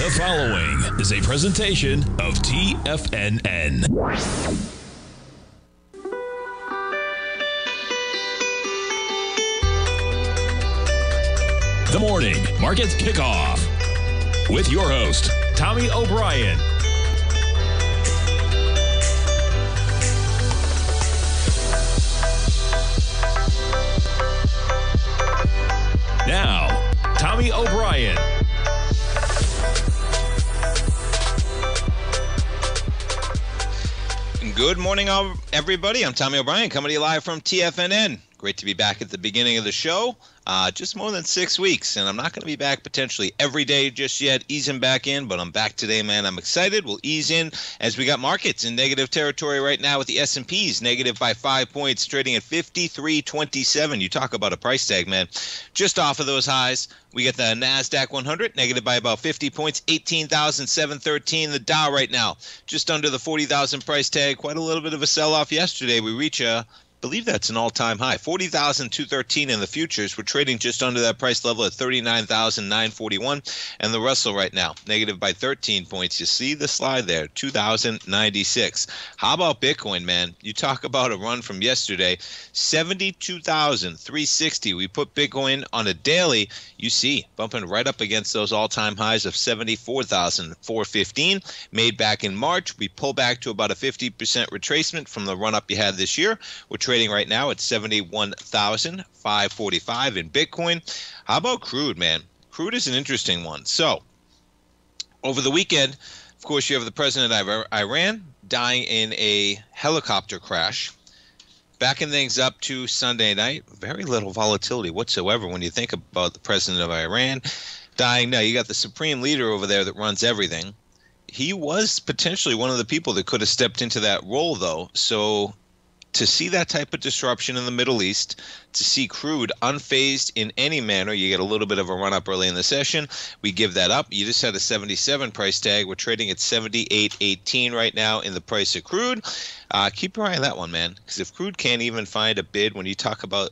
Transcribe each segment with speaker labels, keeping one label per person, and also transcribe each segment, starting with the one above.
Speaker 1: The following is a presentation of TFNN. The Morning Market Kickoff with your host, Tommy O'Brien. Now, Tommy O'Brien.
Speaker 2: Good morning, everybody. I'm Tommy O'Brien coming to you live from TFNN. Great to be back at the beginning of the show. Uh, just more than six weeks, and I'm not going to be back potentially every day just yet, easing back in, but I'm back today, man. I'm excited. We'll ease in as we got markets in negative territory right now with the S&Ps negative by five points, trading at 53.27. You talk about a price tag, man. Just off of those highs, we get the Nasdaq 100 negative by about 50 points, 18,713. The Dow right now just under the 40,000 price tag. Quite a little bit of a sell-off yesterday. We reach a believe that's an all-time high. 40,213 in the futures. We're trading just under that price level at 39,941 and the russell right now negative by 13 points. You see the slide there 2,096 how about bitcoin man? You talk about a run from yesterday 72,360 we put bitcoin on a daily. You see bumping right up against those all-time highs of 74,415 made back in march. We pull back to about a 50% retracement from the run up you had this year which trading right now at 71,545 in Bitcoin. How about crude, man? Crude is an interesting one. So, over the weekend, of course, you have the president of Iran dying in a helicopter crash. Backing things up to Sunday night, very little volatility whatsoever when you think about the president of Iran dying. Now, you got the supreme leader over there that runs everything. He was potentially one of the people that could have stepped into that role, though. So to see that type of disruption in the Middle East, to see crude unfazed in any manner, you get a little bit of a run up early in the session. We give that up. You just had a 77 price tag. We're trading at 78.18 right now in the price of crude. Uh, keep your eye on that one, man, because if crude can't even find a bid when you talk about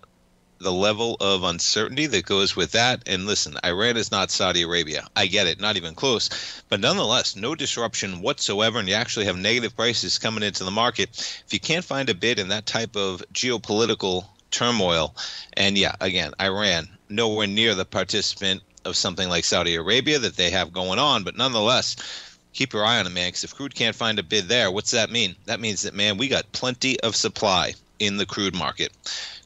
Speaker 2: the level of uncertainty that goes with that. And listen, Iran is not Saudi Arabia. I get it, not even close. But nonetheless, no disruption whatsoever. And you actually have negative prices coming into the market. If you can't find a bid in that type of geopolitical turmoil, and yeah, again, Iran, nowhere near the participant of something like Saudi Arabia that they have going on. But nonetheless, keep your eye on it, man, because if crude can't find a bid there, what's that mean? That means that, man, we got plenty of supply in the crude market.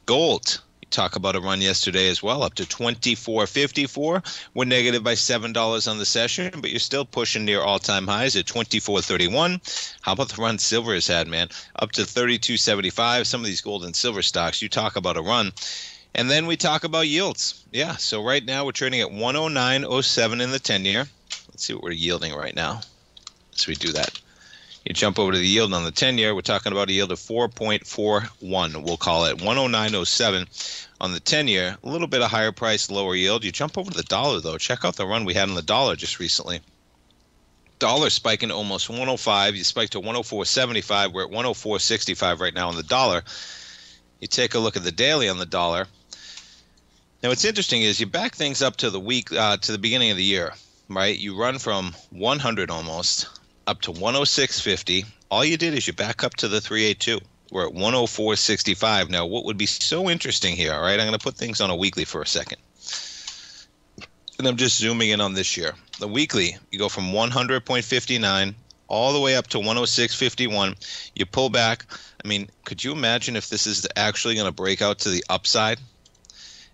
Speaker 2: Gold, talk about a run yesterday as well, up to 24.54. We're negative by seven dollars on the session, but you're still pushing near all-time highs at 24.31. How about the run silver has had, man? Up to 32.75. Some of these gold and silver stocks, you talk about a run. And then we talk about yields. Yeah, so right now we're trading at 109.07 in the 10-year. Let's see what we're yielding right now. So we do that. You jump over to the yield on the 10 year, we're talking about a yield of 4.41. We'll call it 109.07 on the 10 year. A little bit of higher price, lower yield. You jump over to the dollar, though. Check out the run we had on the dollar just recently. Dollar spiking to almost 105. You spike to 104.75. We're at 104.65 right now on the dollar. You take a look at the daily on the dollar. Now, what's interesting is you back things up to the week, uh, to the beginning of the year, right? You run from 100 almost up to 106.50. All you did is you back up to the 382. We're at 104.65. Now, what would be so interesting here, all right? I'm going to put things on a weekly for a second. And I'm just zooming in on this year. The weekly, you go from 100.59 all the way up to 106.51. You pull back. I mean, could you imagine if this is actually going to break out to the upside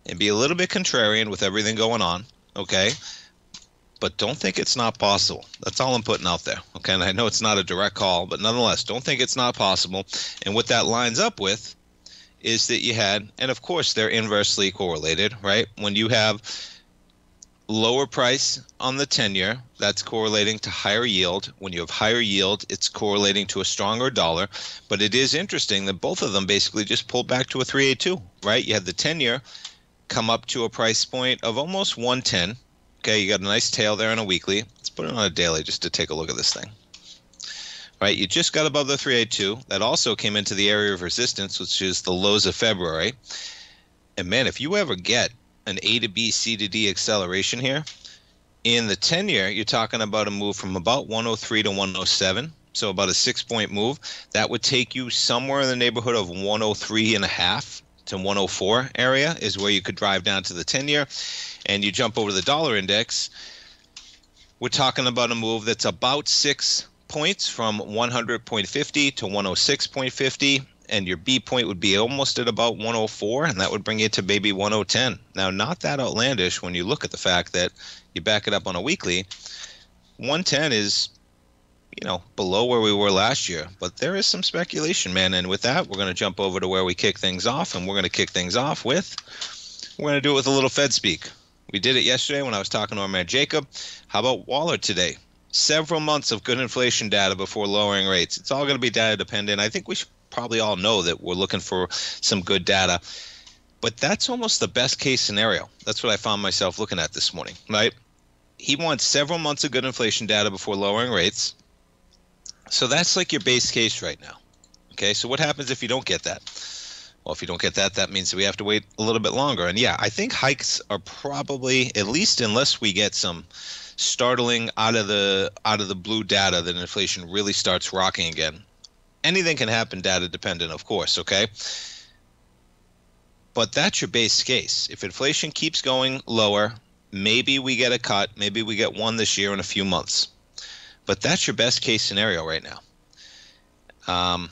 Speaker 2: and be a little bit contrarian with everything going on? Okay but don't think it's not possible. That's all I'm putting out there. Okay, and I know it's not a direct call, but nonetheless, don't think it's not possible. And what that lines up with is that you had, and of course they're inversely correlated, right? When you have lower price on the 10 year, that's correlating to higher yield. When you have higher yield, it's correlating to a stronger dollar. But it is interesting that both of them basically just pulled back to a 382, right? You had the 10 year come up to a price point of almost 110 Okay, you got a nice tail there on a weekly. Let's put it on a daily just to take a look at this thing. All right, you just got above the 382. That also came into the area of resistance, which is the lows of February. And man, if you ever get an A to B, C to D acceleration here, In the 10 year, you're talking about a move from about 103 to 107. So about a six point move. That would take you somewhere in the neighborhood of 103 and a half to 104 area is where you could drive down to the 10 year. And you jump over the dollar index. We're talking about a move that's about six points from 100.50 to 106.50 and your B point would be almost at about 104, and that would bring you to maybe 110. Now, not that outlandish when you look at the fact that you back it up on a weekly. 110 is, you know, below where we were last year, but there is some speculation, man. And with that, we're going to jump over to where we kick things off, and we're going to kick things off with we're going to do it with a little Fed speak. We did it yesterday when I was talking to our man Jacob. How about Waller today? Several months of good inflation data before lowering rates. It's all going to be data dependent. I think we should probably all know that we're looking for some good data. But that's almost the best case scenario. That's what I found myself looking at this morning, right? He wants several months of good inflation data before lowering rates. So that's like your base case right now. Okay, so what happens if you don't get that? Well, if you don't get that, that means we have to wait a little bit longer. And yeah, I think hikes are probably, at least unless we get some startling out of the out of the blue data that inflation really starts rocking again anything can happen data dependent, of course, okay? But that's your base case. If inflation keeps going lower, maybe we get a cut, maybe we get one this year in a few months. But that's your best case scenario right now. Um,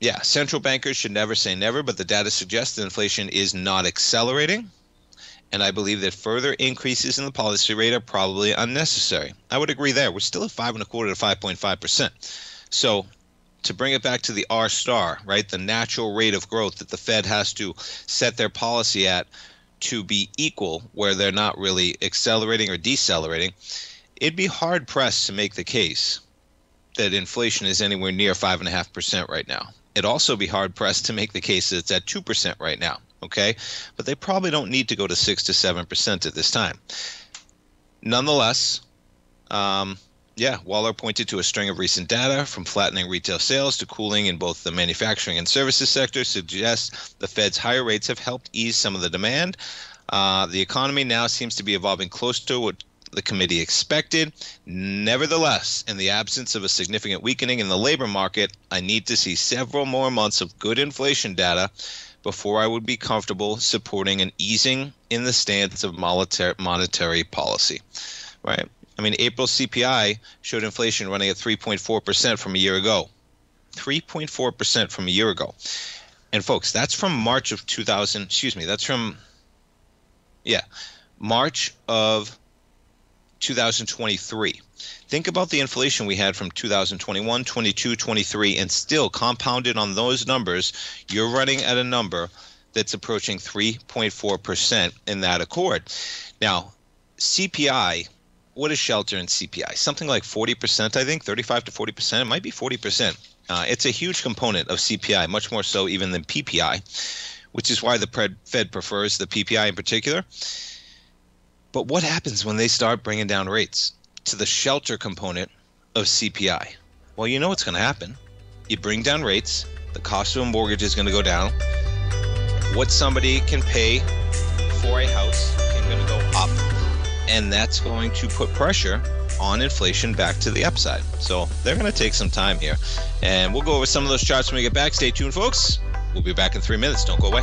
Speaker 2: yeah, central bankers should never say never, but the data suggests that inflation is not accelerating. And I believe that further increases in the policy rate are probably unnecessary. I would agree there. We're still at five and a quarter to five point five percent. So to bring it back to the R star, right? The natural rate of growth that the Fed has to set their policy at to be equal, where they're not really accelerating or decelerating, it'd be hard pressed to make the case that inflation is anywhere near 5.5% right now. It'd also be hard pressed to make the case that it's at 2% right now, okay? But they probably don't need to go to 6 to 7% at this time. Nonetheless, um, yeah, Waller pointed to a string of recent data from flattening retail sales to cooling in both the manufacturing and services sector suggests the Fed's higher rates have helped ease some of the demand. Uh, the economy now seems to be evolving close to what the committee expected. Nevertheless, in the absence of a significant weakening in the labor market, I need to see several more months of good inflation data before I would be comfortable supporting an easing in the stance of monetary policy. Right? I mean, April CPI showed inflation running at 3.4% from a year ago. 3.4% from a year ago. And folks, that's from March of 2000, excuse me, that's from, yeah, March of 2023. Think about the inflation we had from 2021, 22, 23, and still compounded on those numbers, you're running at a number that's approaching 3.4% in that accord. Now, CPI what is shelter in CPI? Something like 40%, I think, 35 to 40%. It might be 40%. Uh, it's a huge component of CPI, much more so even than PPI, which is why the Fed prefers the PPI in particular. But what happens when they start bringing down rates to the shelter component of CPI? Well, you know what's going to happen. You bring down rates, the cost of a mortgage is going to go down. What somebody can pay for a house is going to go up and that's going to put pressure on inflation back to the upside. So they're going to take some time here. And we'll go over some of those charts when we get back. Stay tuned, folks. We'll be back in three minutes. Don't go away.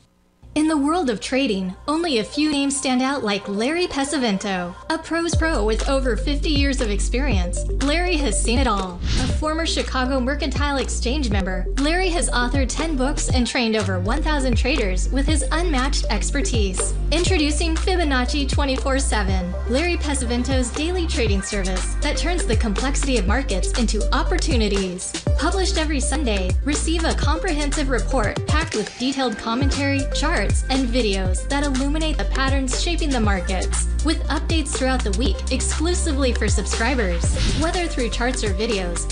Speaker 3: In the world of trading, only a few names stand out like Larry Pesavento, a pros pro with over 50 years of experience. Larry has seen it all. A former Chicago Mercantile Exchange member, Larry has authored 10 books and trained over 1,000 traders with his unmatched expertise. Introducing Fibonacci 24 7, Larry Pesavento's daily trading service that turns the complexity of markets into opportunities. Published every Sunday, receive a comprehensive report packed with detailed commentary, charts, and videos that illuminate the patterns shaping the markets, with updates throughout the week exclusively for subscribers. Whether through charts or videos,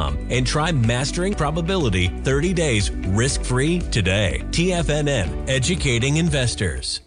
Speaker 4: and try Mastering Probability 30 days risk free today. TFNN, educating investors.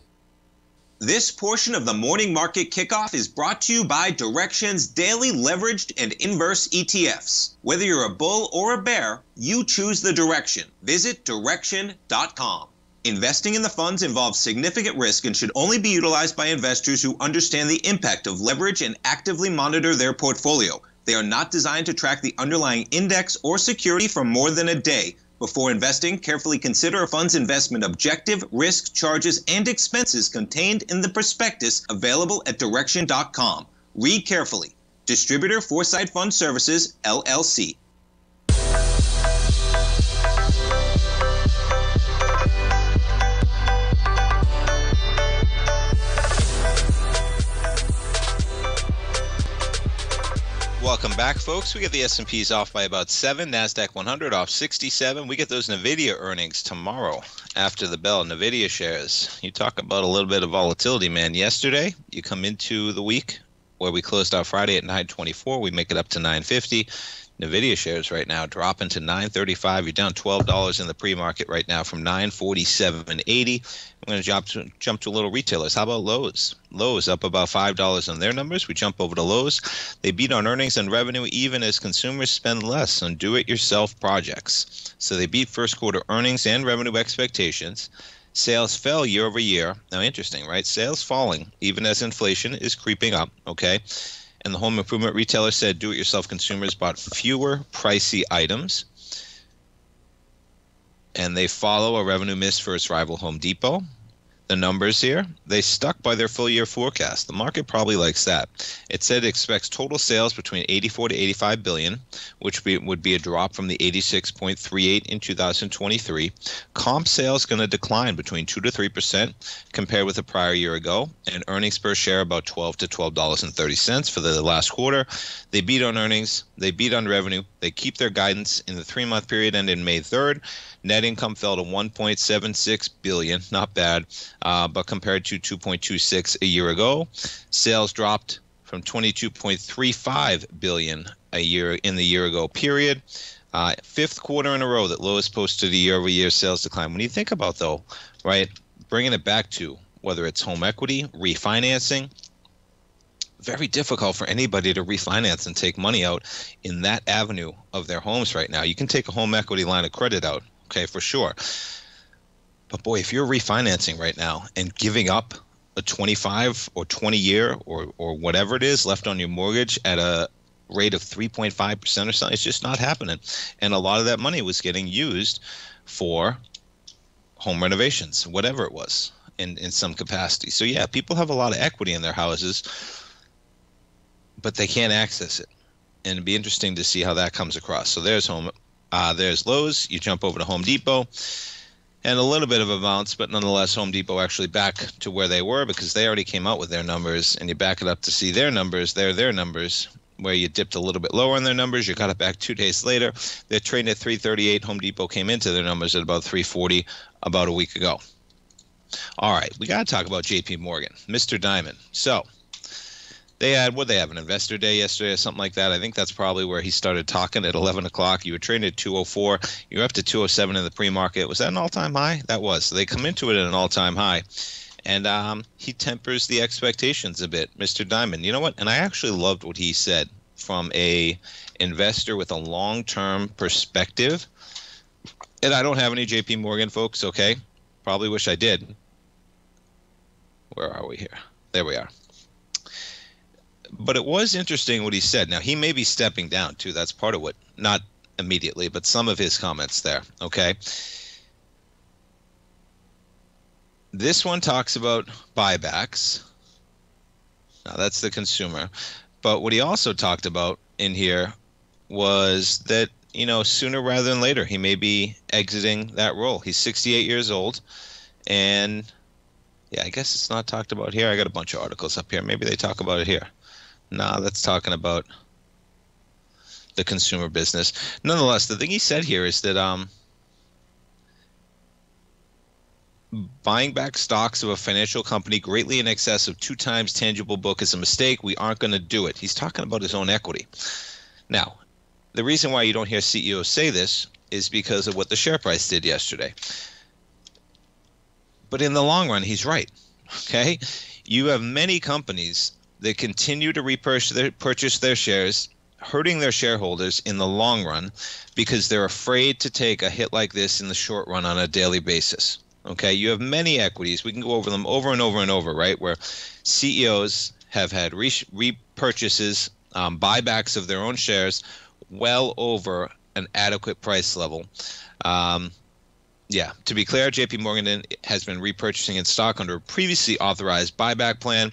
Speaker 5: This portion of the morning market kickoff is brought to you by Direxion's daily leveraged and inverse ETFs. Whether you're a bull or a bear, you choose the direction. Visit direxion.com. Investing in the funds involves significant risk and should only be utilized by investors who understand the impact of leverage and actively monitor their portfolio. They are not designed to track the underlying index or security for more than a day. Before investing, carefully consider a fund's investment objective, risk, charges, and expenses contained in the prospectus available at direxion.com. Read carefully. Distributor Foreside Fund Services, LLC.
Speaker 2: Welcome back, folks. We get the S&Ps off by about 7, Nasdaq 100 off 67. We get those Nvidia earnings tomorrow after the bell. Nvidia shares. You talk about a little bit of volatility, man. Yesterday, you come into the week where we closed out Friday at 924, we make it up to 950. Nvidia shares right now dropping to 935. You're down $12 in the pre-market right now from 947.80. I'm going to jump to jump to little retailers. How about Lowe's? Lowe's up about five dollars on their numbers. We jump over to Lowe's. They beat on earnings and revenue even as consumers spend less on do-it-yourself projects. So they beat first quarter earnings and revenue expectations. Sales fell year over year. Now, interesting, right? Sales falling even as inflation is creeping up. Okay and the home improvement retailer said do it yourself consumers bought fewer pricey items. And they follow a revenue miss for its rival Home Depot. The numbers here, they stuck by their full year forecast. The market probably likes that. It said it expects total sales between 84 to 85 billion, which be, would be a drop from the 86.38 in 2023. Comp sales going to decline between 2 to 3% compared with the prior year ago, and earnings per share about 12 to 12 dollars and 30 cents for the last quarter. They beat on earnings, they beat on revenue, they keep their guidance in the 3-month period ending May 3rd. Net income fell to 1.76 billion, not bad, uh, but compared to 2.26 a year ago, sales dropped from 22.35 billion a year in the year ago period. Uh, fifth quarter in a row that Lowe's posted a year-over-year sales decline. When you think about though, right, bringing it back to whether it's home equity, refinancing, very difficult for anybody to refinance and take money out in that avenue of their homes right now. You can take a home equity line of credit out, okay, for sure. But boy, if you're refinancing right now and giving up a 25 or 20 year or or whatever it is left on your mortgage at a rate of 3.5% or something, it's just not happening. And a lot of that money was getting used for home renovations, whatever it was in, in some capacity. So yeah, people have a lot of equity in their houses, but they can't access it. And it'd be interesting to see how that comes across. So there's home uh, there's Lowe's. You jump over to Home Depot and a little bit of a bounce, but nonetheless, Home Depot actually back to where they were because they already came out with their numbers, and you back it up to see their numbers. They're their numbers, where you dipped a little bit lower in their numbers. You got it back two days later. They're trading at 338. Home Depot came into their numbers at about 340 about a week ago. All right, we got to talk about JP Morgan, Mr. Dimon. So, they had what they have an investor day yesterday or something like that. I think that's probably where he started talking at 11 o'clock. You were trading at 204. You're up to 207 in the pre-market. Was that an all-time high? That was. So they come into it at an all-time high, and um, he tempers the expectations a bit, Mr. Dimon. You know what? And I actually loved what he said from a investor with a long-term perspective. And I don't have any J.P. Morgan folks. Okay, probably wish I did. Where are we here? There we are but it was interesting what he said. Now he may be stepping down too. That's part of what, not immediately, but some of his comments there. Okay. This one talks about buybacks. Now that's the consumer. But what he also talked about in here was that, you know, sooner rather than later, he may be exiting that role. He's 68 years old. And yeah, I guess it's not talked about here. I got a bunch of articles up here. Maybe they talk about it here. Nah, that's talking about the consumer business. Nonetheless, the thing he said here is that um, buying back stocks of a financial company greatly in excess of two times tangible book is a mistake. We aren't going to do it. He's talking about his own equity. Now, the reason why you don't hear CEOs say this is because of what the share price did yesterday. But in the long run, he's right. Okay? You have many companies they continue to repurchase their, purchase their shares, hurting their shareholders in the long run because they're afraid to take a hit like this in the short run on a daily basis. Okay, you have many equities. We can go over them over and over and over, right? Where CEOs have had re- repurchases, um, buybacks of their own shares well over an adequate price level. Um, yeah, to be clear, JP Morgan has been repurchasing its stock under a previously authorized buyback plan.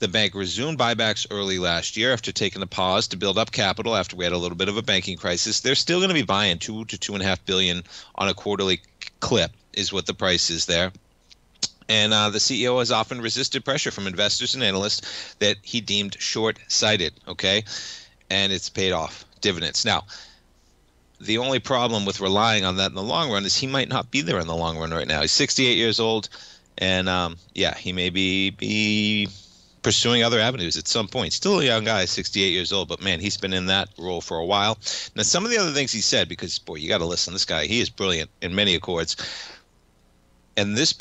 Speaker 2: The bank resumed buybacks early last year after taking a pause to build up capital after we had a little bit of a banking crisis. They're still going to be buying two to two and a half billion on a quarterly clip, is what the price is there. And uh, the CEO has often resisted pressure from investors and analysts that he deemed short sighted. Okay. And it's paid off dividends. Now, the only problem with relying on that in the long run is he might not be there in the long run right now. He's 68 years old. And um, yeah, he may be, be pursuing other avenues at some point. Still a young guy, 68 years old, but man, he's been in that role for a while. Now, some of the other things he said, because boy, you got to listen. This guy, he is brilliant in many accords. And this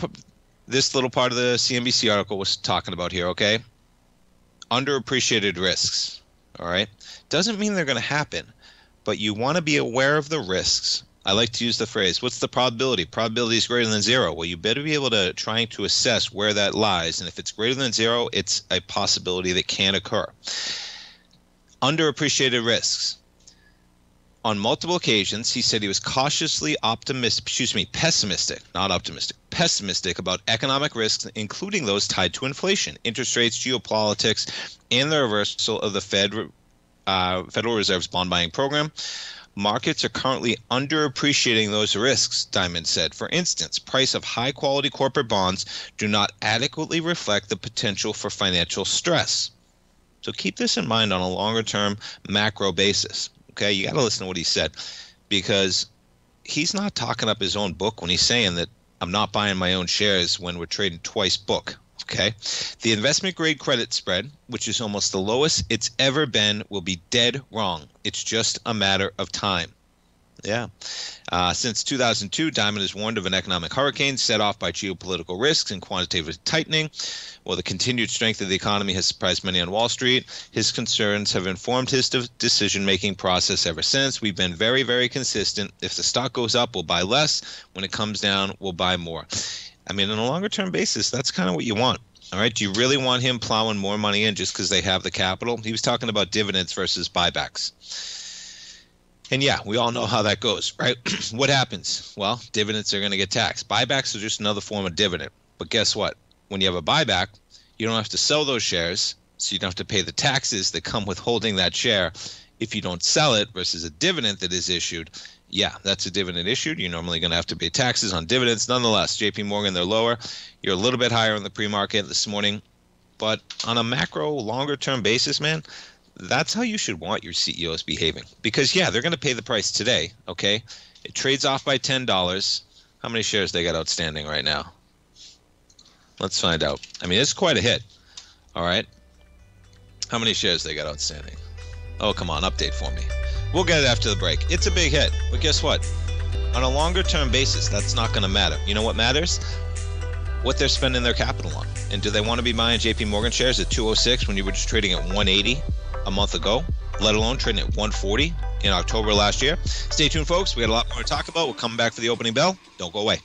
Speaker 2: this little part of the CNBC article was talking about here. Okay, underappreciated risks. All right, doesn't mean they're going to happen, but you want to be aware of the risks I like to use the phrase, what's the probability? Probability is greater than zero. Well, you better be able to trying to assess where that lies. And if it's greater than zero, it's a possibility that can occur. Underappreciated risks. On multiple occasions, he said he was cautiously optimistic, excuse me, pessimistic, not optimistic, pessimistic about economic risks, including those tied to inflation, interest rates, geopolitics, and the reversal of the Fed, uh, Federal Reserve's bond buying program. Markets are currently underappreciating those risks, Dimon said. For instance, price of high quality corporate bonds do not adequately reflect the potential for financial stress. So keep this in mind on a longer term macro basis. Okay, you got to listen to what he said because he's not talking up his own book when he's saying that I'm not buying my own shares when we're trading twice book. Okay. The investment grade credit spread, which is almost the lowest it's ever been, will be dead wrong. It's just a matter of time. Yeah. Uh, since 2002, Dimon has warned of an economic hurricane set off by geopolitical risks and quantitative tightening. While the continued strength of the economy has surprised many on Wall Street, his concerns have informed his de- decision making process ever since. We've been very, very consistent. If the stock goes up, we'll buy less. When it comes down, we'll buy more. I mean, on a longer term basis, that's kind of what you want. All right. Do you really want him plowing more money in just because they have the capital? He was talking about dividends versus buybacks. And yeah, we all know how that goes, right? what happens? Well, dividends are going to get taxed. Buybacks are just another form of dividend. But guess what? When you have a buyback, you don't have to sell those shares, so you don't have to pay the taxes that come with holding that share if you don't sell it versus a dividend that is issued. Yeah, that's a dividend issued. You're normally going to have to pay taxes on dividends. Nonetheless, JP Morgan, they're lower. You're a little bit higher in the pre market this morning. But on a macro, longer term basis, man, that's how you should want your CEOs behaving. Because yeah, they're going to pay the price today. Okay, it trades off by ten dollars. How many shares they got outstanding right now? Let's find out. I mean, it's quite a hit. All right. How many shares they got outstanding? Oh, come on, update for me. We'll get it after the break. It's a big hit, but guess what? On a longer term basis, that's not going to matter. You know what matters? What they're spending their capital on. And do they want to be buying JP Morgan shares at 206 when you were just trading at 180? a month ago, let alone trading at 140 in October last year. Stay tuned, folks. We got a lot more to talk about. We'll come back for the opening bell. Don't go away.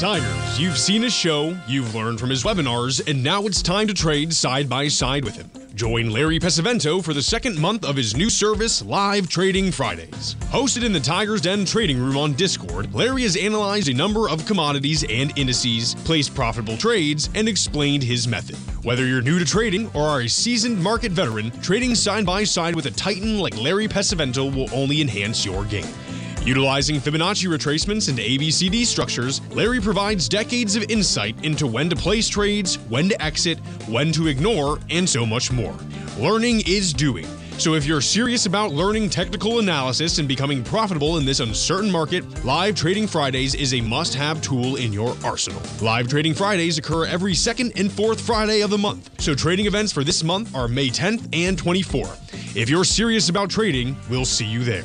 Speaker 6: Tigers, you've seen his show, you've learned from his webinars, and now it's time to trade side by side with him. Join Larry Pesavento for the second month of his new service, Live Trading Fridays. Hosted in the Tiger's Den trading room on Discord, Larry has analyzed a number of commodities and indices, placed profitable trades, and explained his method. Whether you're new to trading or are a seasoned market veteran, trading side by side with a titan like Larry Pesavento will only enhance your game. Utilizing Fibonacci retracements and ABCD structures, Larry provides decades of insight into when to place trades, when to exit, when to ignore, and so much more. Learning is doing. So if you're serious about learning technical analysis and becoming profitable in this uncertain market, Live Trading Fridays is a must have tool in your arsenal. Live Trading Fridays occur every second and fourth Friday of the month, so trading events for this month are May 10th and 24th. If you're serious about trading, we'll see you there.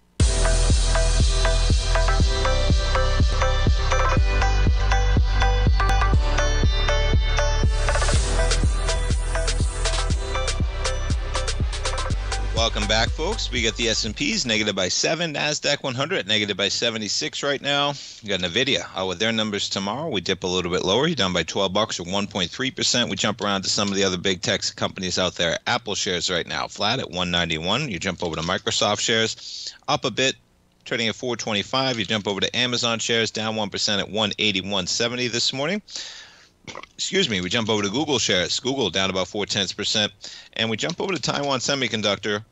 Speaker 2: Welcome back, folks. We got the S&Ps negative by 7, Nasdaq 100 negative by 76 right now. We got Nvidia out with their numbers tomorrow. We dip a little bit lower. You're down by 12 bucks or 1.3%. We jump around to some of the other big tech companies out there. Apple shares right now flat at 191. You jump over to Microsoft shares up a bit, trading at 425. You jump over to Amazon shares down 1% at 181.70 this morning excuse me, we jump over to Google shares. Google down about four tenths percent, and we jump over to Taiwan Semiconductor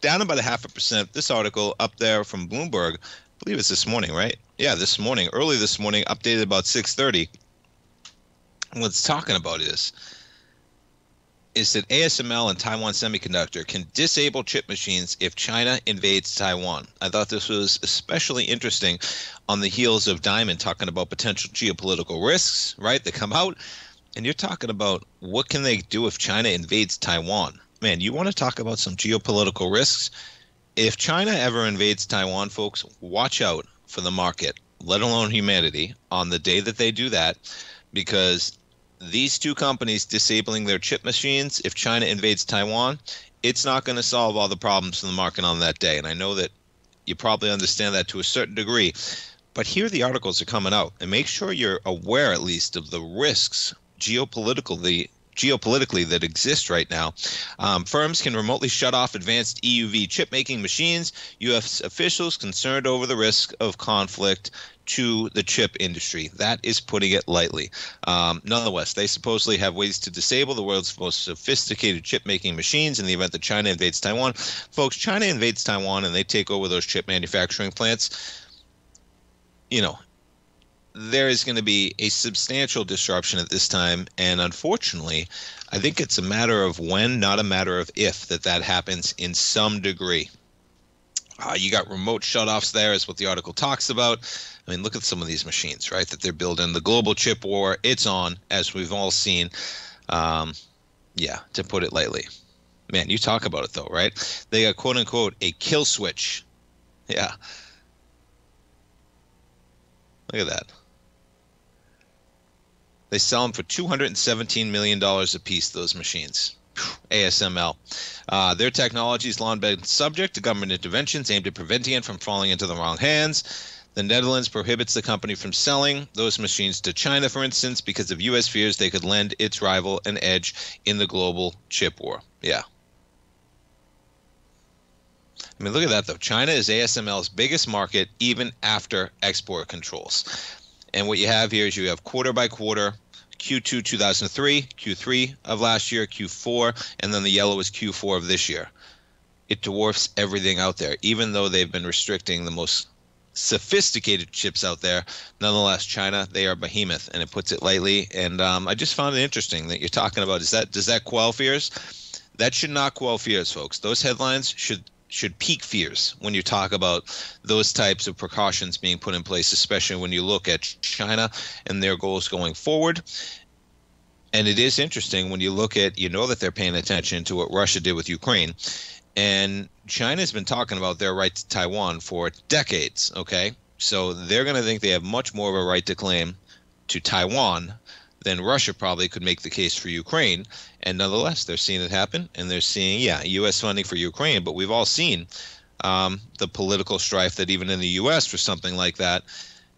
Speaker 2: down about a half a percent. This article up there from Bloomberg, I believe it's this morning, right? Yeah, this morning, early this morning, updated about 6:30. What it's talking about is is that ASML and Taiwan Semiconductor can disable chip machines if China invades Taiwan. I thought this was especially interesting on the heels of Dimon talking about potential geopolitical risks, right? They come out and you're talking about what can they do if China invades Taiwan? Man, you want to talk about some geopolitical risks? If China ever invades Taiwan, folks, watch out for the market, let alone humanity, on the day that they do that, because these two companies disabling their chip machines, if China invades Taiwan, it's not going to solve all the problems in the market on that day. And I know that you probably understand that to a certain degree. But here the articles are coming out, and make sure you're aware at least of the risks geopolitically geopolitically that exist right now. Um, firms can remotely shut off advanced EUV chip making machines. U.S. officials concerned over the risk of conflict to the chip industry. That is putting it lightly. Um, nonetheless, they supposedly have ways to disable the world's most sophisticated chip making machines in the event that China invades Taiwan. Folks, China invades Taiwan and they take over those chip manufacturing plants. You know, there is going to be a substantial disruption at this time. And unfortunately, I think it's a matter of when, not a matter of if, that that happens in some degree. Uh, you got remote shutoffs there, is what the article talks about. I mean, look at some of these machines, right? That they're building. The global chip war, it's on, as we've all seen. Um, yeah, to put it lightly. Man, you talk about it though, right? They got quote unquote a kill switch. Yeah. Look at that. They sell them for $217 million a piece, those machines. ASML. Uh, their technology has long been subject to government interventions aimed at preventing it from falling into the wrong hands. The Netherlands prohibits the company from selling those machines to China, for instance, because of U.S. fears they could lend its rival an edge in the global chip war. Yeah. I mean, look at that, though. China is ASML's biggest market, even after export controls. And what you have here is you have quarter by quarter Q2 2003, Q3 of last year, Q4, and then the yellow is Q4 of this year. It dwarfs everything out there, even though they've been restricting the most sophisticated chips out there. Nonetheless, China, they are behemoth, and it puts it lightly. And um, I just found it interesting that you're talking about. Is that does that quell fears? That should not quell fears, folks. Those headlines should should pique fears when you talk about those types of precautions being put in place, especially when you look at China and their goals going forward. And it is interesting when you look at, you know, that they're paying attention to what Russia did with Ukraine. And China's been talking about their right to Taiwan for decades, okay? So they're going to think they have much more of a right to claim to Taiwan then Russia probably could make the case for Ukraine. And nonetheless, they're seeing it happen, and they're seeing, yeah, U.S. funding for Ukraine. But we've all seen um, the political strife that even in the U.S. for something like that.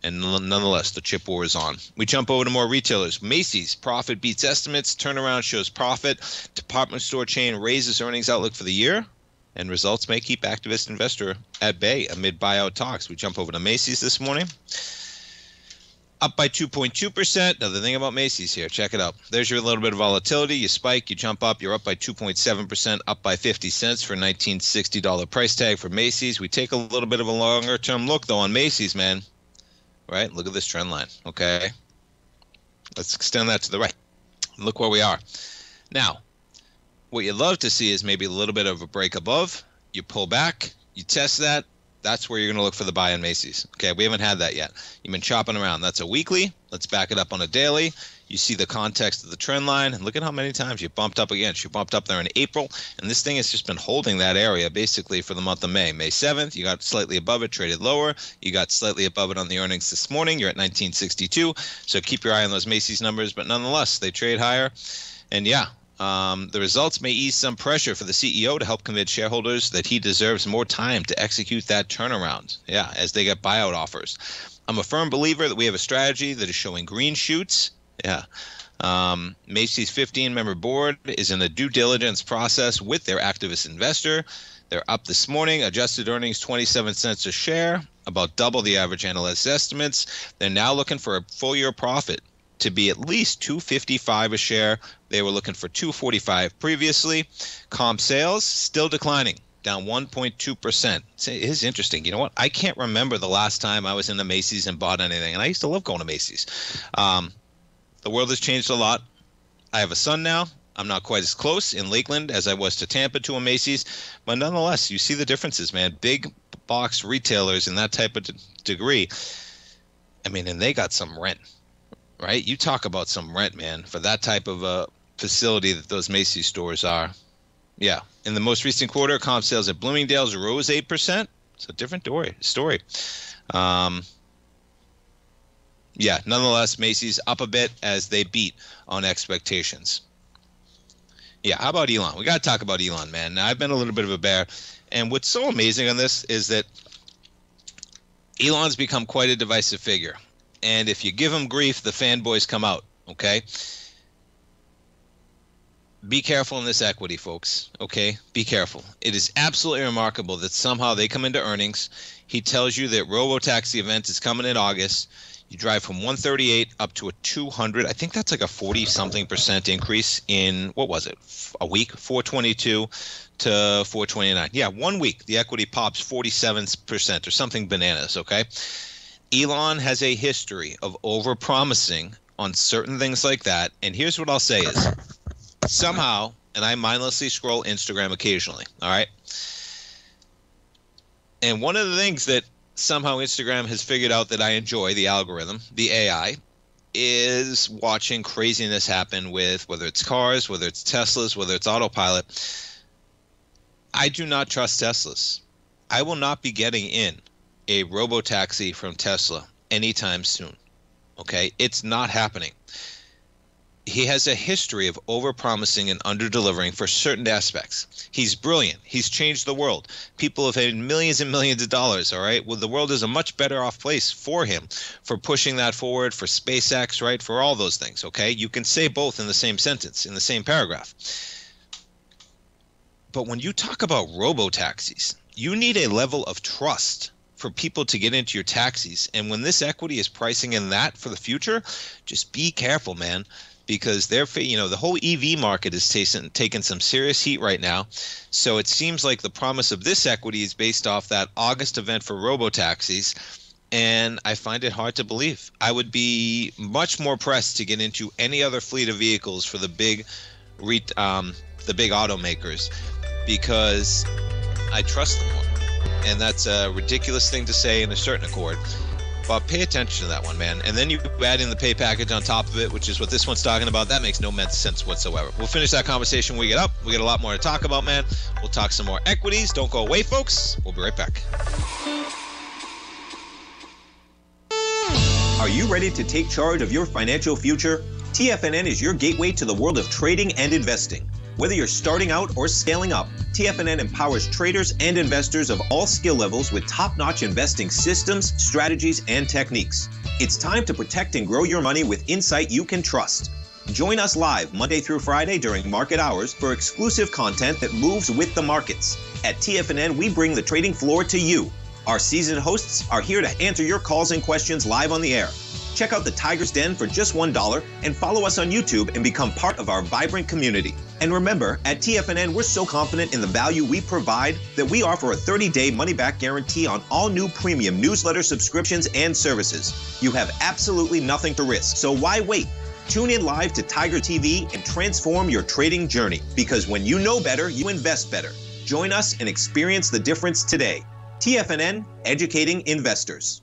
Speaker 2: And nonetheless, the chip war is on. We jump over to more retailers. Macy's profit beats estimates. Turnaround shows profit. Department store chain raises earnings outlook for the year. And results may keep activist investor at bay amid buyout talks. We jump over to Macy's this morning up by 2.2%. Another thing about Macy's here, check it out. There's your little bit of volatility. You spike, you jump up, you're up by 2.7%, up by 50 cents for $1960 price tag for Macy's. We take a little bit of a longer term look, though, on Macy's, man. Right? Look at this trend line, okay? Let's extend that to the right. Look where we are. Now, what you'd love to see is maybe a little bit of a break above. You pull back, you test that, that's where you're going to look for the buy in Macy's. Okay, we haven't had that yet. You've been chopping around. That's a weekly. Let's back it up on a daily. You see the context of the trend line, and look at how many times you bumped up again. You bumped up there in April, and this thing has just been holding that area basically for the month of May. May 7th, you got slightly above it, traded lower. You got slightly above it on the earnings this morning. You're at 1962. So keep your eye on those Macy's numbers, but nonetheless, they trade higher. And yeah, Um, the results may ease some pressure for the CEO to help convince shareholders that he deserves more time to execute that turnaround. Yeah, as they get buyout offers. I'm a firm believer that we have a strategy that is showing green shoots. Yeah. Um, Macy's 15 member board is in the due diligence process with their activist investor. They're up this morning, adjusted earnings 27 cents a share, about double the average analyst estimates. They're now looking for a full year profit to be at least 255 a share. They were looking for 245 previously. Comp sales still declining, down 1.2%. It is interesting. You know what? I can't remember the last time I was in the Macy's and bought anything, and I used to love going to Macy's. Um, the world has changed a lot. I have a son now. I'm not quite as close in Lakeland as I was to Tampa to a Macy's, but nonetheless, you see the differences, man. Big box retailers in that type of d- degree. I mean, and they got some rent, right? You talk about some rent, man, for that type of a facility that those Macy's stores are. Yeah. In the most recent quarter, comp sales at Bloomingdale's rose 8%. It's a different story. story. Um, yeah, nonetheless, Macy's up a bit as they beat on expectations. Yeah, how about Elon? We got to talk about Elon, man. Now, I've been a little bit of a bear, and what's so amazing on this is that Elon's become quite a divisive figure, and if you give them grief, the fanboys come out. Okay, be careful in this equity, folks. Okay, be careful. It is absolutely remarkable that somehow they come into earnings. He tells you that RoboTaxi event is coming in August. You drive from 138 up to a 200. I think that's like a 40 something percent increase in what was it? A week, 422 to 429. Yeah, one week the equity pops 47 percent or something bananas. Okay. Elon has a history of over promising on certain things like that. And here's what I'll say is somehow, and I mindlessly scroll Instagram occasionally. All right. And one of the things that somehow Instagram has figured out that I enjoy the algorithm, the AI, is watching craziness happen with whether it's cars, whether it's Teslas, whether it's autopilot. I do not trust Teslas. I will not be getting in a robo taxi from Tesla anytime soon. Okay? It's not happening he has a history of overpromising and underdelivering for certain aspects. He's brilliant. He's changed the world. People have had millions and millions of dollars, all right? Well, the world is a much better off place for him for pushing that forward, for SpaceX, right? For all those things, okay? You can say both in the same sentence, in the same paragraph. But when you talk about robo taxis, you need a level of trust for people to get into your taxis. And when this equity is pricing in that for the future, just be careful, man because they're you know the whole EV market is taking taking some serious heat right now. So it seems like the promise of this equity is based off that August event for robo taxis, and I find it hard to believe. I would be much more pressed to get into any other fleet of vehicles for the big, um, the big automakers, because I trust them more, and that's a ridiculous thing to say in a certain accord. But pay attention to that one, man. And then you add in the pay package on top of it, which is what this one's talking about. That makes no sense whatsoever. We'll finish that conversation when we get up. We got a lot more to talk about, man. We'll talk some more equities. Don't go away, folks. We'll be right back.
Speaker 5: Are you ready to take charge of your financial future? TFNN is your gateway to the world of trading and investing. Whether you're starting out or scaling up, TFNN empowers traders and investors of all skill levels with top notch investing systems, strategies, and techniques. It's time to protect and grow your money with insight you can trust. Join us live Monday through Friday during market hours for exclusive content that moves with the markets. At TFNN, we bring the trading floor to you. Our seasoned hosts are here to answer your calls and questions live on the air. Check out the Tiger's Den for just $1 and follow us on YouTube and become part of our vibrant community. And remember, at TFNN, we're so confident in the value we provide that we offer a 30 day money back guarantee on all new premium newsletter subscriptions and services. You have absolutely nothing to risk, so why wait? Tune in live to Tiger TV and transform your trading journey because when you know better, you invest better. Join us and experience the difference today. TFNN, educating investors.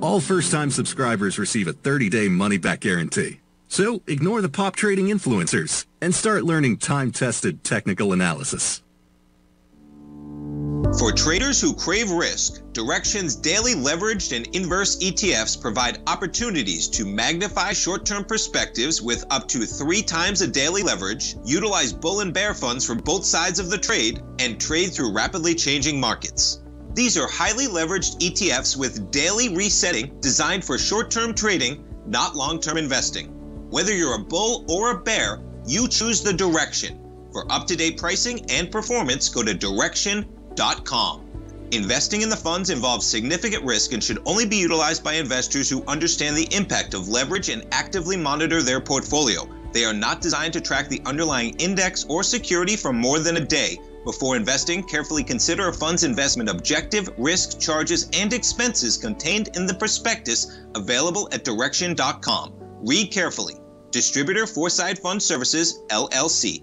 Speaker 7: All first-time subscribers receive a 30-day money-back guarantee. So ignore the pop trading influencers and start learning time-tested technical analysis.
Speaker 5: For traders who crave risk, Direxion's daily leveraged and inverse ETFs provide opportunities to magnify short term perspectives with up to three times a daily leverage, utilize bull and bear funds from both sides of the trade, and trade through rapidly changing markets. These are highly leveraged ETFs with daily resetting designed for short term trading, not long term investing. Whether you're a bull or a bear, you choose the direction. For up to date pricing and performance, go to direxion.com. Investing in the funds involves significant risk and should only be utilized by investors who understand the impact of leverage and actively monitor their portfolio. They are not designed to track the underlying index or security for more than a day. Before investing, carefully consider a fund's investment objective, risk, charges, and expenses contained in the prospectus available at Direxion.com. Read carefully. Distributor Foreside Fund Services, LLC.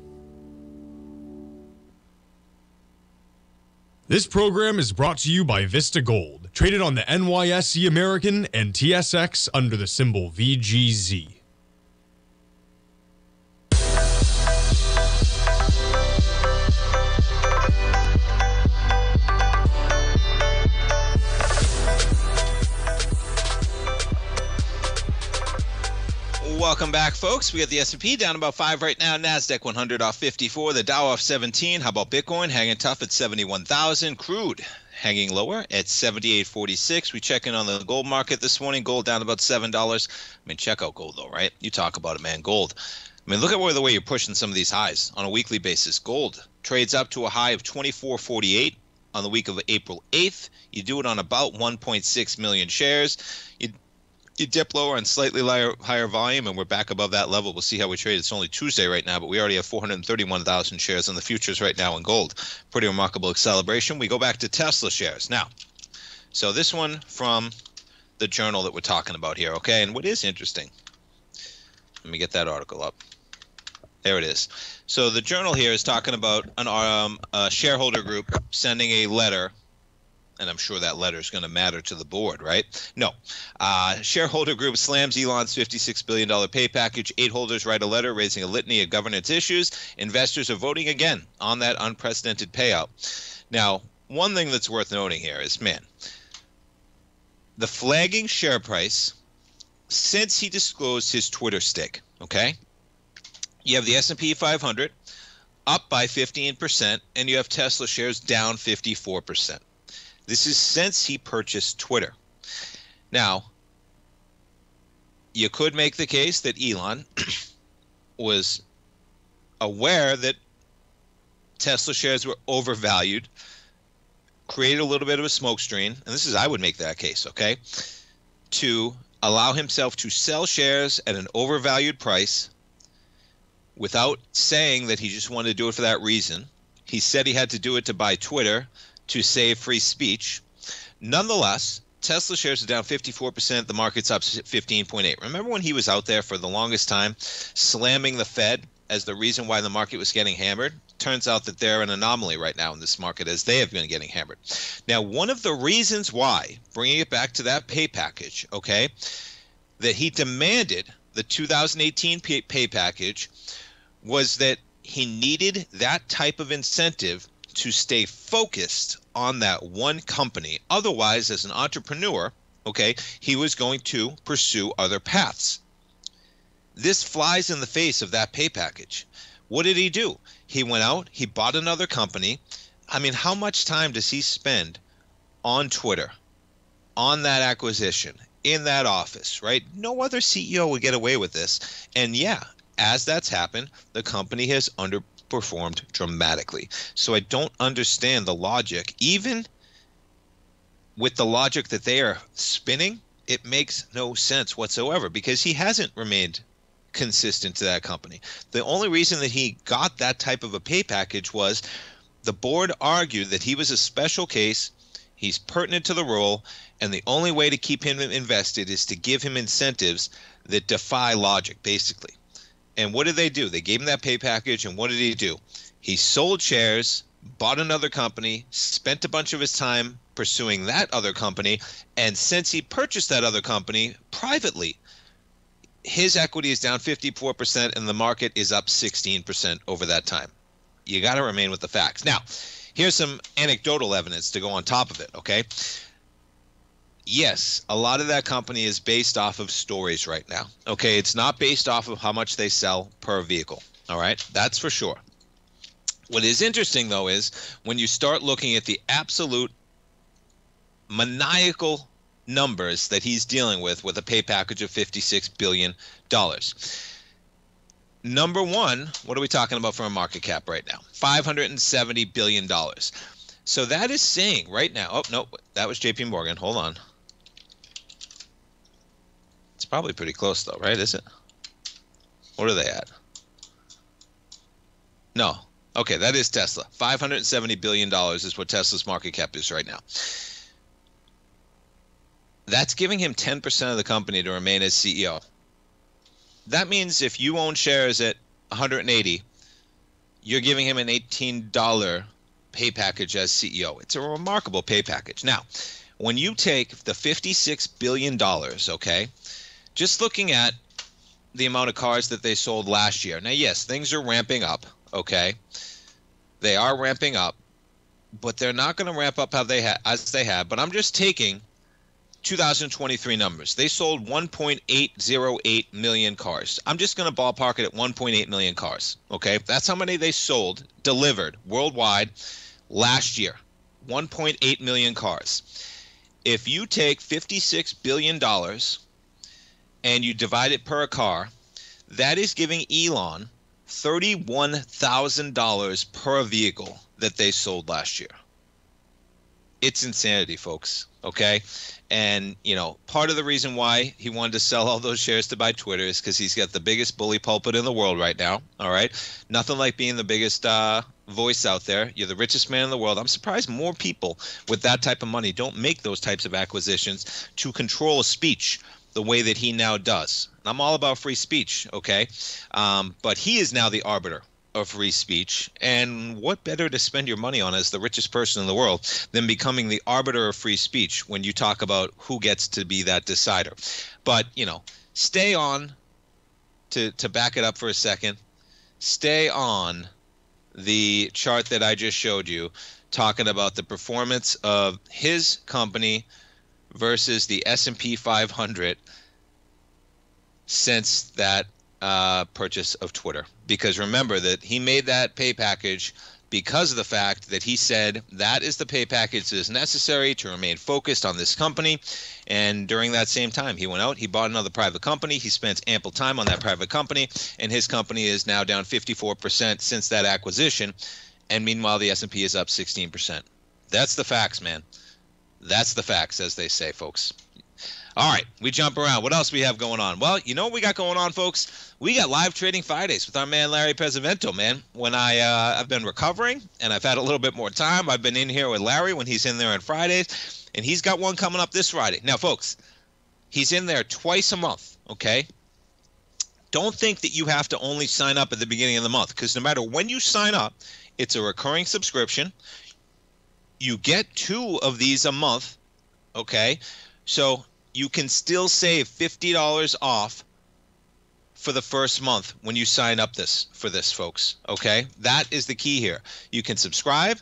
Speaker 6: This program is brought to you by Vista Gold, traded on the NYSE American and TSX under the symbol VGZ.
Speaker 2: Welcome back, folks. We got the S&P down about five right now. Nasdaq 100 off 54. The Dow off 17. How about Bitcoin hanging tough at 71,000? Crude hanging lower at 78.46. We check in on the gold market this morning. Gold down about seven dollars. I mean, check out gold though, right? You talk about it, man. Gold. I mean, look at where the way you're pushing some of these highs on a weekly basis. Gold trades up to a high of 24.48 on the week of April 8th. You do it on about 1.6 million shares. You you dip lower on slightly higher, higher volume, and we're back above that level. We'll see how we trade. It's only Tuesday right now, but we already have 431,000 shares in the futures right now in gold. Pretty remarkable acceleration. We go back to Tesla shares now. So this one from the journal that we're talking about here, okay? And what is interesting, let me get that article up. There it is. So the journal here is talking about an um, a shareholder group sending a letter and I'm sure that letter is going to matter to the board, right? No. Uh, shareholder group slams Elon's $56 billion pay package. Eight holders write a letter raising a litany of governance issues. Investors are voting again on that unprecedented payout. Now, one thing that's worth noting here is, man, the flagging share price since he disclosed his Twitter stick, okay? You have the S&P 500 up by 15% and you have Tesla shares down 54%. This is since he purchased Twitter. Now, you could make the case that Elon was aware that Tesla shares were overvalued, created a little bit of a smoke screen, and this is I would make that case, okay, to allow himself to sell shares at an overvalued price without saying that he just wanted to do it for that reason. He said he had to do it to buy Twitter to save free speech. Nonetheless, Tesla shares are down 54%. The market's up 15.8. Remember when he was out there for the longest time slamming the Fed as the reason why the market was getting hammered? Turns out that they're an anomaly right now in this market as they have been getting hammered. Now, one of the reasons why, bringing it back to that pay package, okay, that he demanded the 2018 pay, pay package was that he needed that type of incentive to stay focused on that one company. Otherwise, as an entrepreneur, okay, he was going to pursue other paths. This flies in the face of that pay package. What did he do? He went out, he bought another company. I mean, how much time does he spend on Twitter, on that acquisition, in that office, right? No other CEO would get away with this. And yeah, as that's happened, the company has underperformed dramatically. So I don't understand the logic. Even with the logic that they are spinning, it makes no sense whatsoever because he hasn't remained consistent to that company. The only reason that he got that type of a pay package was the board argued that he was a special case, he's pertinent to the role, and the only way to keep him invested is to give him incentives that defy logic, basically. And what did they do? They gave him that pay package, and what did he do? He sold shares, bought another company, spent a bunch of his time pursuing that other company, and since he purchased that other company privately, his equity is down 54% and the market is up 16% over that time. You got to remain with the facts. Now, here's some anecdotal evidence to go on top of it, okay? Yes, a lot of that company is based off of stories right now. Okay, it's not based off of how much they sell per vehicle. All right, that's for sure. What is interesting though is when you start looking at the absolute maniacal numbers that he's dealing with with a pay package of 56 billion dollars. Number 1, what are we talking about from a market cap right now? 570 billion dollars. So that is saying right now, oh no, that was JP Morgan. Hold on. It's probably pretty close though, right? Is it? What are they at? No. Okay, that is Tesla. $570 billion is what Tesla's market cap is right now. That's giving him 10% of the company to remain as CEO. That means if you own shares at 180, you're giving him an $18 pay package as CEO. It's a remarkable pay package. Now, when you take the $56 billion, okay, just looking at the amount of cars that they sold last year. Now, yes, things are ramping up, okay? They are ramping up, but they're not going to ramp up how they ha- as they have. But I'm just taking 2023 numbers. They sold 1.808 million cars. I'm just going to ballpark it at 1.8 million cars. Okay, that's how many they sold, delivered worldwide last year. 1.8 million cars. If you take 56 billion dollars and you divide it per car, that is giving Elon $31,000 per vehicle that they sold last year. It's insanity, folks. Okay. And, you know, part of the reason why he wanted to sell all those shares to buy Twitter is because he's got the biggest bully pulpit in the world right now. All right. Nothing like being the biggest uh, voice out there. You're the richest man in the world. I'm surprised more people with that type of money don't make those types of acquisitions to control a speech the way that he now does. I'm all about free speech, okay? Um, but he is now the arbiter of free speech. And what better to spend your money on as the richest person in the world than becoming the arbiter of free speech when you talk about who gets to be that decider? But, you know, stay on to, to back it up for a second. Stay on the chart that I just showed you, talking about the performance of his company versus the S&P 500 since that uh, purchase of Twitter. Because remember that he made that pay package because of the fact that he said that is the pay package that is necessary to remain focused on this company. And during that same time, he went out, he bought another private company, he spent ample time on that private company, and his company is now down 54% since that acquisition. And meanwhile, the S&P is up 16%. That's the facts, man. That's the facts, as they say, folks. All right, we jump around. What else we have going on? Well, you know what we got going on, folks? We got live trading Fridays with our man Larry Pesavento, man. When I uh, I've been recovering and I've had a little bit more time, I've been in here with Larry when he's in there on Fridays, and he's got one coming up this Friday. Now, folks, he's in there twice a month. Okay. Don't think that you have to only sign up at the beginning of the month because no matter when you sign up, it's a recurring subscription. You get two of these a month. Okay. So you can still save $50 off for the first month when you sign up this for this folks okay? That is the key here. You can subscribe.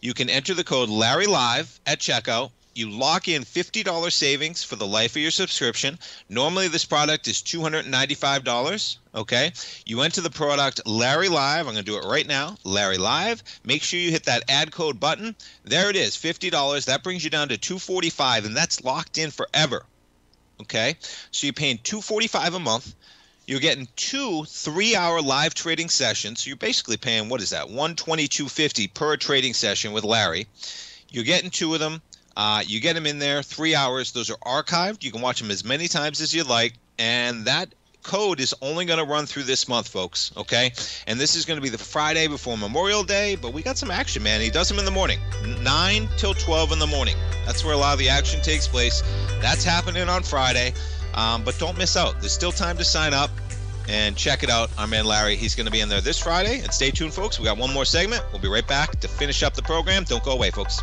Speaker 2: You can enter the code larry live at checkout you lock in $50 savings for the life of your subscription. Normally this product is $295 okay? You enter the product larry live. I'm going to do it right now. Larry live. Make sure you hit that add code button. There it is $50 that brings you down to 245, and that's locked in forever okay? So you're paying 245 a month. You're getting two three-hour live trading sessions. So you're basically paying what is that? One twenty-two fifty per trading session with Larry. You're getting two of them. Uh, you get them in there three hours. Those are archived. You can watch them as many times as you like, and that code is only going to run through this month, folks. Okay, and this is going to be the Friday before Memorial Day. But we got some action, man. He does them in the morning, nine till twelve in the morning. That's where a lot of the action takes place. That's happening on Friday. Um, but don't miss out. There's still time to sign up and check it out. Our man Larry, he's going to be in there this Friday. And stay tuned, folks. We got one more segment. We'll be right back to finish up the program. Don't go away, folks.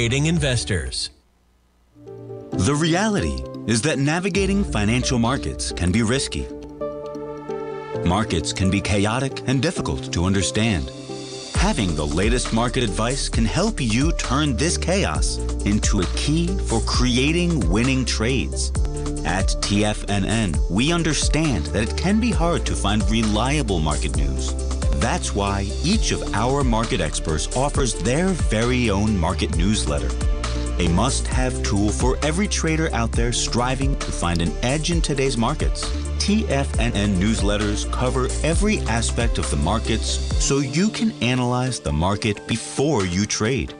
Speaker 4: educating investors.
Speaker 8: The reality is that navigating financial markets can be risky. Markets can be chaotic and difficult to understand. Having the latest market advice can help you turn this chaos into a key for creating winning trades. At TFNN, we understand that it can be hard to find reliable market news. That's why each of our market experts offers their very own market newsletter. A must have tool for every trader out there striving to find an edge in today's markets. TFNN newsletters cover every aspect of the markets so you can analyze the market before you trade.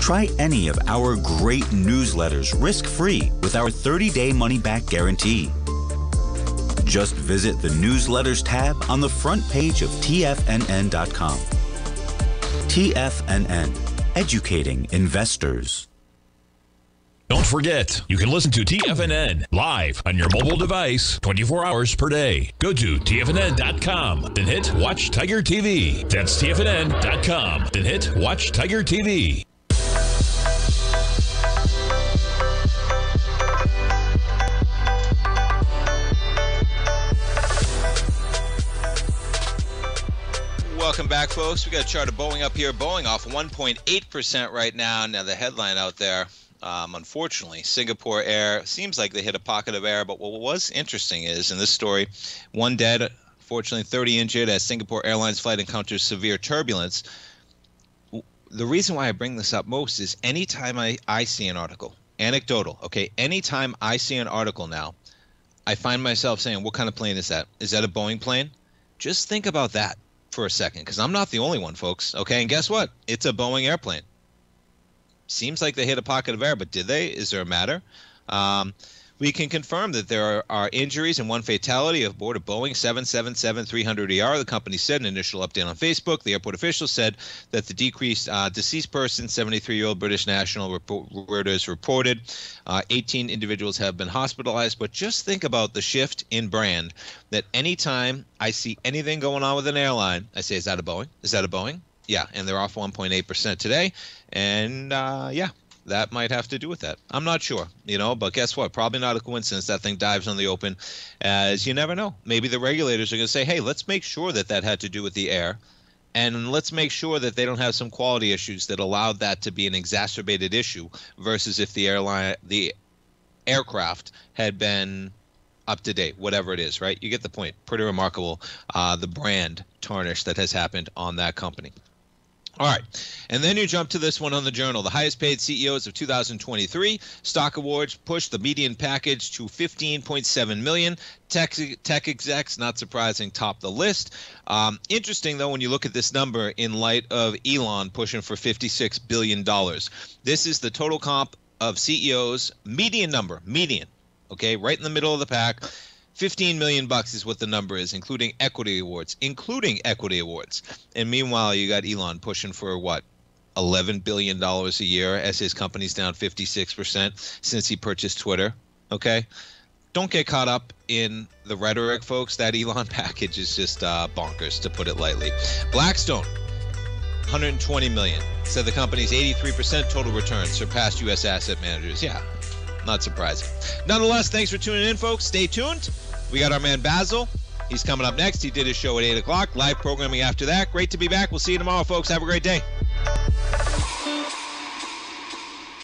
Speaker 8: Try any of our great newsletters risk free with our 30 day money back guarantee. Just visit the newsletters tab on the front page of TFNN.com. TFNN, educating investors.
Speaker 9: Don't forget, you can listen to TFNN live on your mobile device 24 hours per day. Go to TFNN.com, then hit Watch Tiger TV. That's TFNN.com, then hit Watch Tiger TV.
Speaker 2: Welcome back, folks. We got a chart of Boeing up here. Boeing off 1.8% right now. Now, the headline out there, um, unfortunately, Singapore Air seems like they hit a pocket of air. But what was interesting is in this story, one dead, fortunately 30 injured as Singapore Airlines flight encounters severe turbulence. The reason why I bring this up most is anytime I, I see an article, anecdotal, okay, anytime I see an article now, I find myself saying, what kind of plane is that? Is that a Boeing plane? Just think about that for a second because I'm not the only one, folks. Okay, and guess what? It's a Boeing airplane. Seems like they hit a pocket of air, but did they? Is there a matter? Um, We can confirm that there are, are injuries and one fatality aboard a Boeing 777-300ER. The company said an initial update on Facebook. The airport official said that the decreased uh, deceased person, 73-year-old British national, Reuters reported. Uh, 18 individuals have been hospitalized. But just think about the shift in brand that anytime I see anything going on with an airline, I say, is that a Boeing? Is that a Boeing? Yeah, and they're off 1.8% today. And uh, yeah, that might have to do with that. I'm not sure, you know, but guess what? Probably not a coincidence that thing dives on the open, as you never know. Maybe the regulators are going to say, hey, let's make sure that that had to do with the air. And let's make sure that they don't have some quality issues that allowed that to be an exacerbated issue versus if the airline, the aircraft had been up to date, whatever it is, right? You get the point. Pretty remarkable, uh, the brand tarnish that has happened on that company. All right. And then you jump to this one on the journal. The highest paid CEOs of 2023. Stock awards pushed the median package to 15.7 million. Tech, tech execs, not surprising, top the list. Um, interesting, though, when you look at this number in light of Elon pushing for $56 billion. This is the total comp of CEOs, median number, median, okay, right in the middle of the pack. 15 million bucks is what the number is, including equity awards, including equity awards. And meanwhile, you got Elon pushing for what? 11 billion dollars a year as his company's down 56% since he purchased Twitter. Okay? Don't get caught up in the rhetoric, folks. That Elon package is just uh, bonkers, to put it lightly. Blackstone, 120 million. Said the company's 83% total return surpassed U.S. asset managers. Yeah, not surprising. Nonetheless, thanks for tuning in, folks. Stay tuned. We got our man Basil. He's coming up next. He did his show at 8 o'clock. Live programming after that. Great to be back. We'll see you tomorrow, folks. Have a great day.